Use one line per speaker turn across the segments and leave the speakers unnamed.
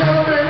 gentlemen,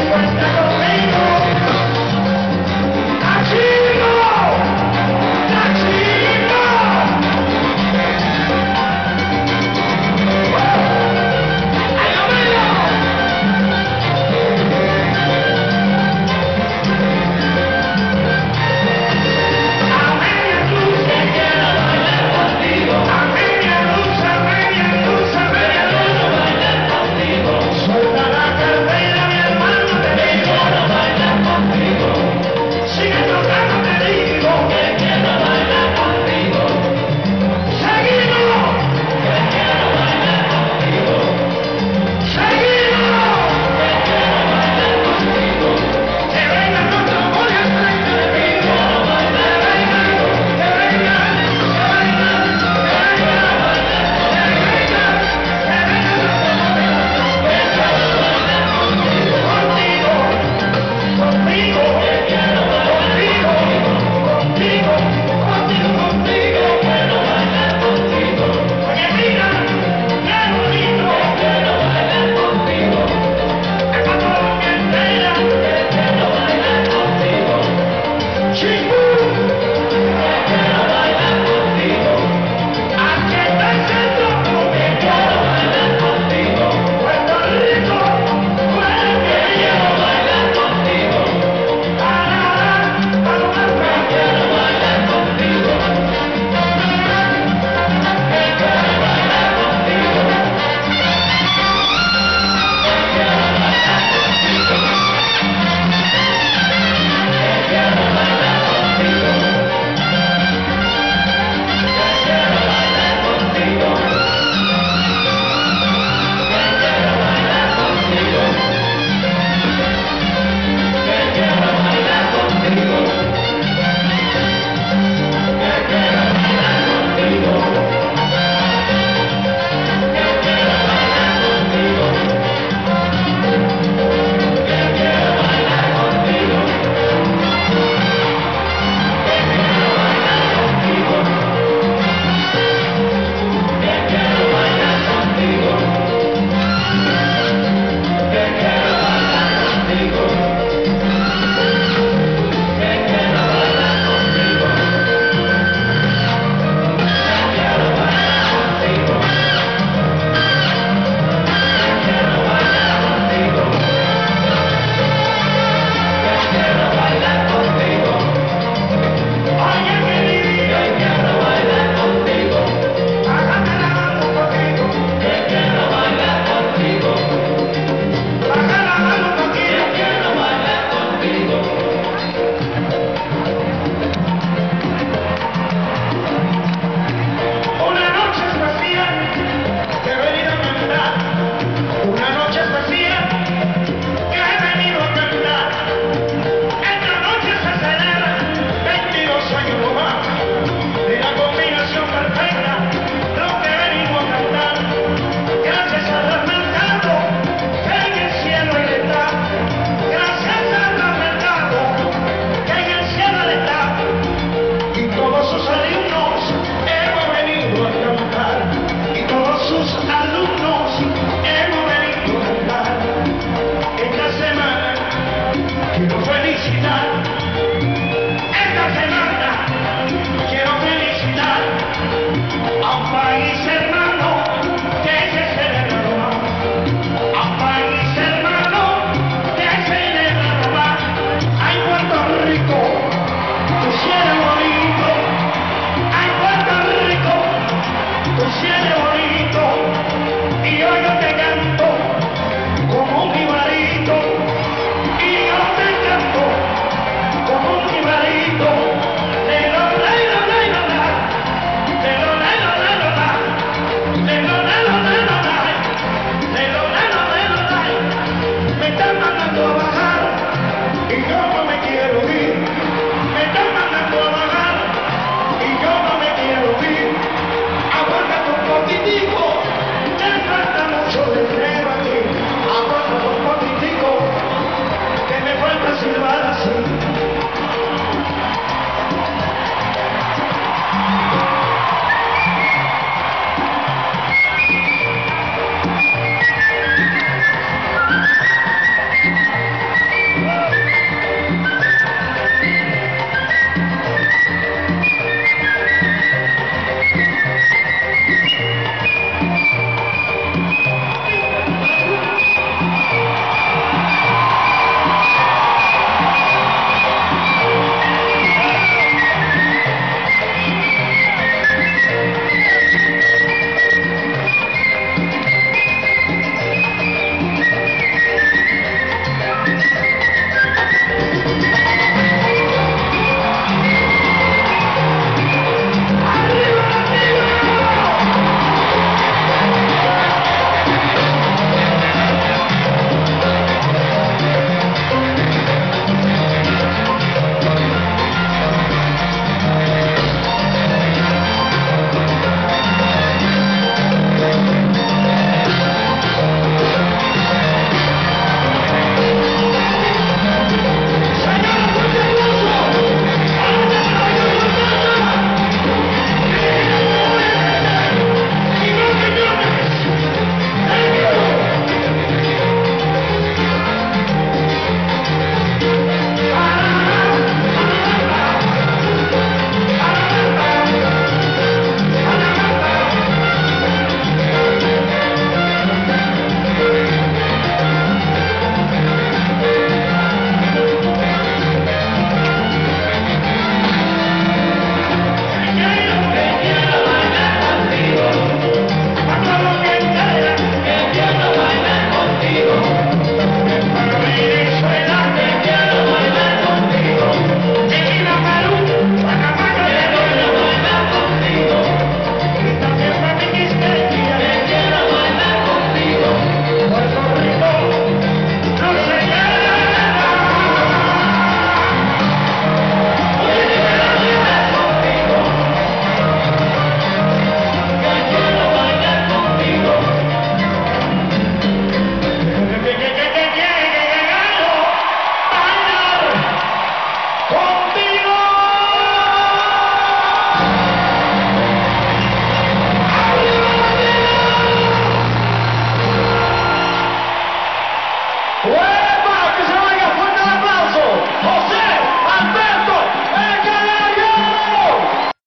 Gracias.